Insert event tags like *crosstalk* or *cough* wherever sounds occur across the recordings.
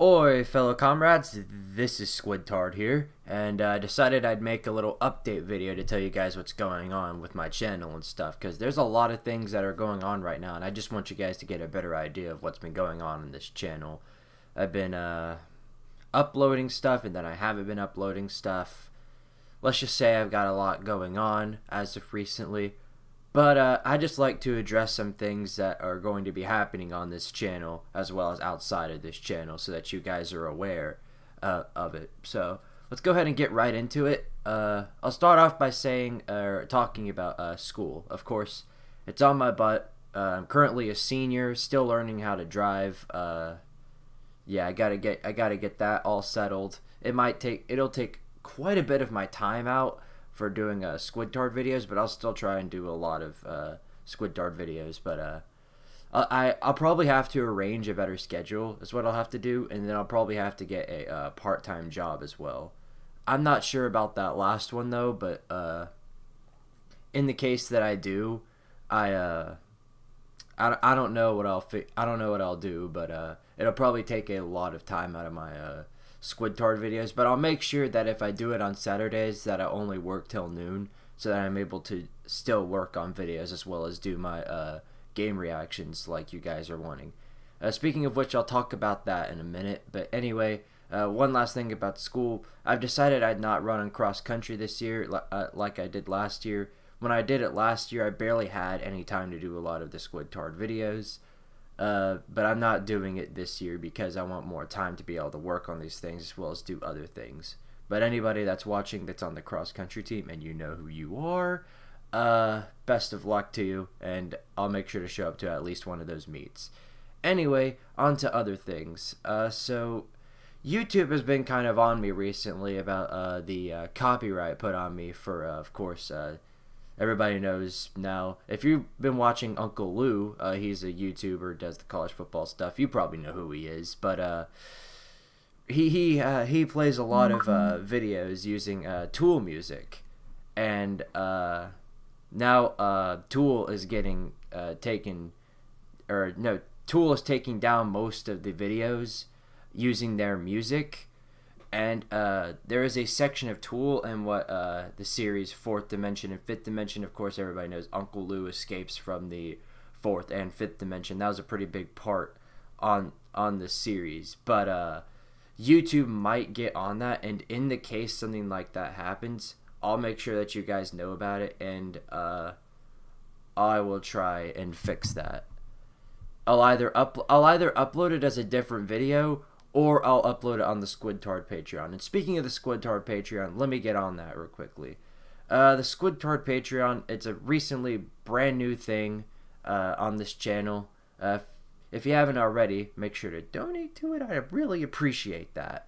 Oi, fellow comrades, this is Squidtard here, and I uh, decided I'd make a little update video to tell you guys what's going on with my channel and stuff, because there's a lot of things that are going on right now, and I just want you guys to get a better idea of what's been going on in this channel. I've been uh, uploading stuff, and then I haven't been uploading stuff. Let's just say I've got a lot going on as of recently. But uh, I just like to address some things that are going to be happening on this channel as well as outside of this channel so that you guys are aware uh, of it. So let's go ahead and get right into it. Uh, I'll start off by saying or talking about uh, school. Of course, it's on my butt. Uh, I'm currently a senior, still learning how to drive. Uh, yeah, I gotta get I gotta get that all settled. It might take it'll take quite a bit of my time out for doing uh, dart videos, but I'll still try and do a lot of uh, dart videos. But uh, I I'll probably have to arrange a better schedule. Is what I'll have to do, and then I'll probably have to get a uh, part time job as well. I'm not sure about that last one though, but uh, in the case that I do, I uh, I, I don't know what I'll fi- I don't know what I'll do, but uh, it'll probably take a lot of time out of my uh, Squidtard videos, but I'll make sure that if I do it on Saturdays that I only work till noon so that I'm able to still work on videos as well as do my uh, game reactions like you guys are wanting. Uh, speaking of which, I'll talk about that in a minute, but anyway, uh, one last thing about school. I've decided I'd not run on cross country this year uh, like I did last year. When I did it last year, I barely had any time to do a lot of the Squidtard videos. Uh, but I'm not doing it this year because I want more time to be able to work on these things as well as do other things. But anybody that's watching that's on the cross country team and you know who you are, uh, best of luck to you, and I'll make sure to show up to at least one of those meets. Anyway, on to other things. Uh, so, YouTube has been kind of on me recently about uh, the uh, copyright put on me for, uh, of course, uh, everybody knows now. If you've been watching Uncle Lou, uh, he's a YouTuber, does the college football stuff. You probably know who he is, but uh, he he uh, he plays a lot of uh, videos using uh, Tool music, and uh, now Tool is getting taken, or no, Tool is taking down most of the videos using their music and uh, there is a section of Tool and what uh, the series Fourth Dimension and Fifth Dimension. Of course, everybody knows Uncle Lou escapes from the fourth and fifth dimension. That was a pretty big part on on the series, but uh, YouTube might get on that. And in the case something like that happens, I'll make sure that you guys know about it, and uh, I will try and fix that. I'll either up I'll either upload it as a different video or I'll upload it on the Squidtard Patreon. And speaking of the Squidtard Patreon, let me get on that real quickly. Uh, the Squidtard Patreon, it's a recently brand new thing uh, on this channel. Uh, if you haven't already, make sure to donate to it. I really appreciate that.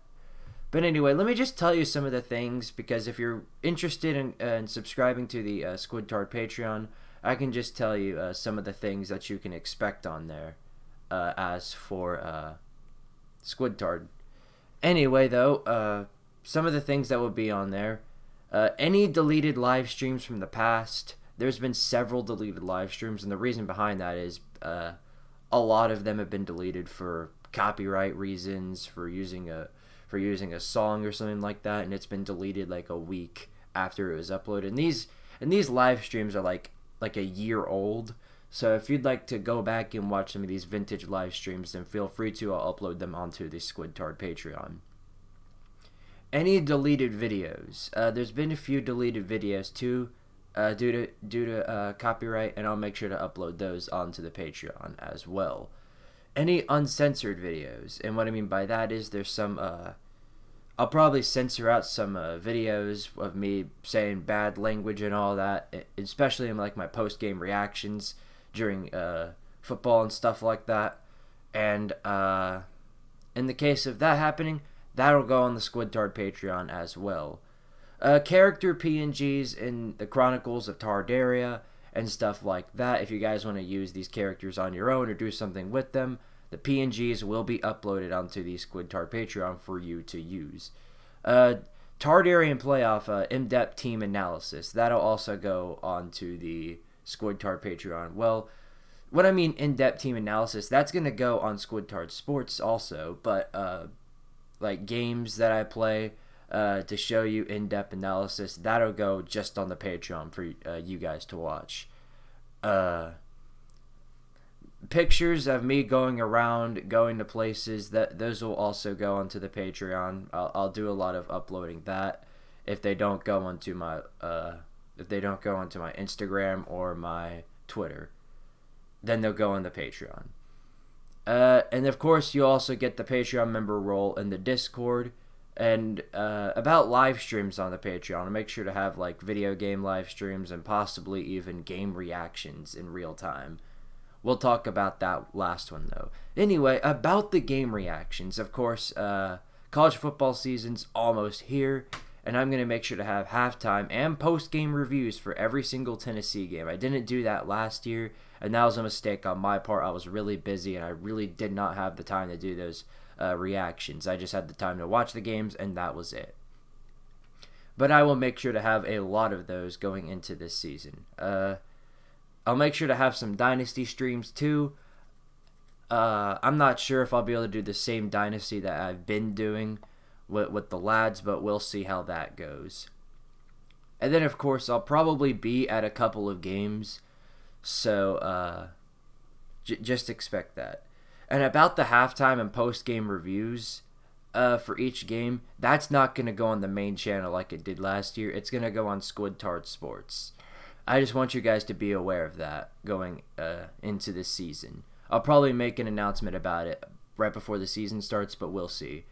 But anyway, let me just tell you some of the things because if you're interested in, uh, in subscribing to the uh, Squidtard Patreon, I can just tell you uh, some of the things that you can expect on there uh, as for uh, Squidtard. Anyway, though, uh, some of the things that will be on there. Uh, any deleted live streams from the past. There's been several deleted live streams, and the reason behind that is uh, a lot of them have been deleted for copyright reasons, for using a for using a song or something like that, and it's been deleted like a week after it was uploaded. And these and these live streams are like like a year old, so if you'd like to go back and watch some of these vintage live streams, then feel free to. I'll upload them onto the Squidtard Patreon. Any deleted videos? Uh, there's been a few deleted videos too, uh, due to due to uh, copyright, and I'll make sure to upload those onto the Patreon as well. Any uncensored videos, and what I mean by that is there's some. Uh, I'll probably censor out some uh, videos of me saying bad language and all that, especially in like my post game reactions during uh, football and stuff like that. And uh, in the case of that happening, that'll go on the Squidtard Patreon as well. Uh, character PNGs in the Chronicles of Tardaria and stuff like that. If you guys want to use these characters on your own or do something with them, the PNGs will be uploaded onto the Squidtard Patreon for you to use. Uh, Tardarian Playoff uh, in-depth team analysis. That'll also go onto the Squidtard Patreon. Well, what I mean in-depth team analysis, that's going to go on Squidtard Sports also, but uh, like games that I play uh, to show you in-depth analysis. That'll go just on the Patreon for uh, you guys to watch. Uh, pictures of me going around, going to places that those will also go onto the Patreon. I'll, I'll do a lot of uploading that if they don't go onto my uh, if they don't go onto my Instagram or my Twitter, then they'll go on the Patreon. Uh, and of course, you also get the Patreon member role in the Discord. And uh, about live streams on the Patreon, make sure to have like video game live streams and possibly even game reactions in real time. We'll talk about that last one though. Anyway, about the game reactions, of course, uh, college football season's almost here, and I'm going to make sure to have halftime and post game reviews for every single Tennessee game. I didn't do that last year, and that was a mistake on my part. I was really busy, and I really did not have the time to do those uh, reactions. I just had the time to watch the games, and that was it. But I will make sure to have a lot of those going into this season. Uh, I'll make sure to have some Dynasty streams too. Uh, I'm not sure if I'll be able to do the same Dynasty that I've been doing with, with the lads, but we'll see how that goes. And then, of course, I'll probably be at a couple of games, so uh, just expect that. And about the halftime and post game reviews uh, for each game, that's not going to go on the main channel like it did last year. It's going to go on Squidtard Sports. I just want you guys to be aware of that going uh, into this season. I'll probably make an announcement about it right before the season starts, but we'll see.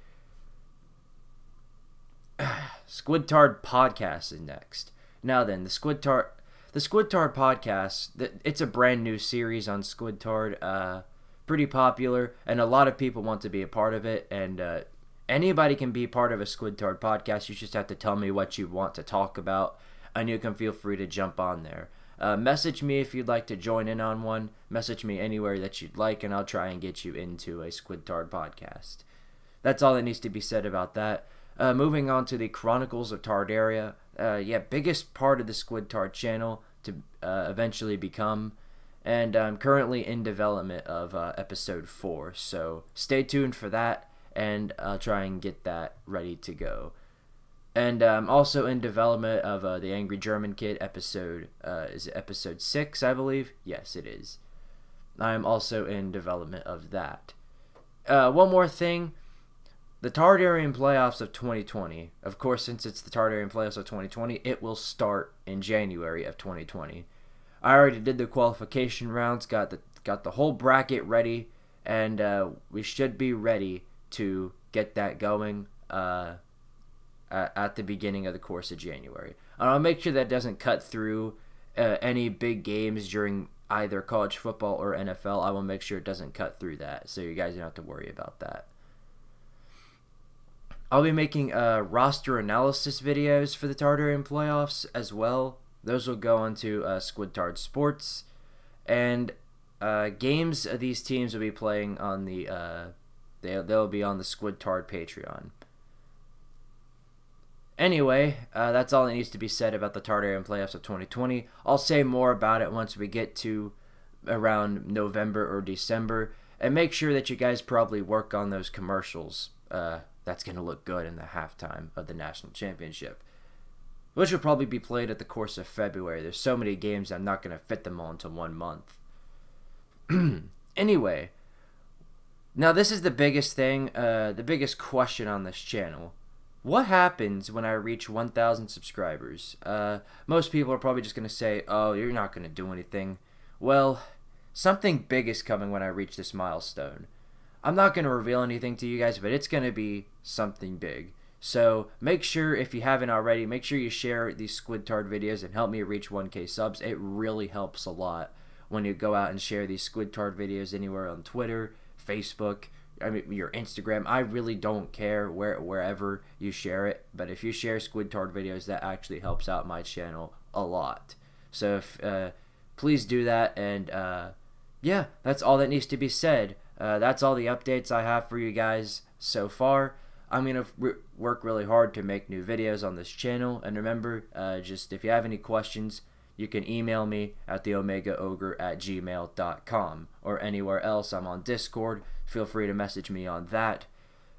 Squidtard podcast is next. Now then, the Squidtard, the Squidtard podcast. It's a brand new series on Squidtard. Uh, pretty popular, and a lot of people want to be a part of it. And uh, anybody can be part of a Squidtard podcast. You just have to tell me what you want to talk about and you can feel free to jump on there. Uh, message me if you'd like to join in on one. Message me anywhere that you'd like, and I'll try and get you into a Squidtard podcast. That's all that needs to be said about that. Uh, moving on to the Chronicles of Tardaria. Uh, yeah, biggest part of the Squidtard channel to uh, eventually become. And I'm currently in development of uh, episode 4, so stay tuned for that, and I'll try and get that ready to go and um, also in development of uh, the Angry German Kid episode. Uh, is it episode six? I believe. Yes, it is. I am also in development of that. One more thing. The Tardarian playoffs of 2020. Of course, since it's the Tardarian playoffs of 2020, it will start in January of 2020. I already did the qualification rounds, got the got the whole bracket ready, and uh, we should be ready to get that going. Uh, at the beginning of the course of January. And I'll make sure that doesn't cut through uh, any big games during either college football or NFL. I will make sure it doesn't cut through that, so you guys don't have to worry about that. I'll be making uh, roster analysis videos for the Tardarian playoffs as well. Those will go onto uh, Squidtard Sports, and uh, games of these teams will be playing on the. Uh, they they'll be on the Squidtard Patreon. Anyway, uh, that's all that needs to be said about the Tardarian playoffs of 2020. I'll say more about it once we get to around November or December. And make sure that you guys probably work on those commercials. Uh, that's going to look good in the halftime of the national championship. Which will probably be played at the course of February. There's so many games, I'm not going to fit them all into one month. *clears throat* anyway, now this is the biggest thing, uh, the biggest question on this channel what happens when I reach 1,000 subscribers? Uh, most people are probably just going to say, oh, you're not going to do anything. Well, something big is coming when I reach this milestone. I'm not going to reveal anything to you guys, but it's going to be something big. So make sure, if you haven't already, make sure you share these Squidtard videos and help me reach 1k subs. It really helps a lot when you go out and share these Squidtard videos anywhere on Twitter, Facebook, I mean your Instagram. I really don't care where wherever you share it, but if you share Squidtard videos, that actually helps out my channel a lot. So if, uh, please do that, and uh, yeah, that's all that needs to be said. Uh, that's all the updates I have for you guys so far. I'm gonna re work really hard to make new videos on this channel, and remember, uh, just if you have any questions, you can email me at theomegaogre at gmail.com or anywhere else. I'm on Discord. Feel free to message me on that.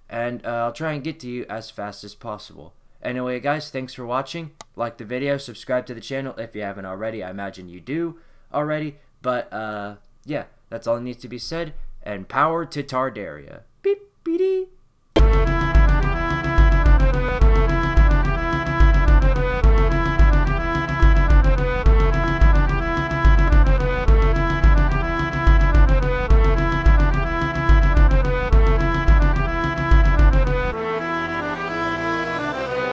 and uh, I'll try and get to you as fast as possible. Anyway, guys, thanks for watching. Like the video, subscribe to the channel if you haven't already. I imagine you do already. But, uh, yeah, that's all that needs to be said. And power to Tardaria. Beep, beep.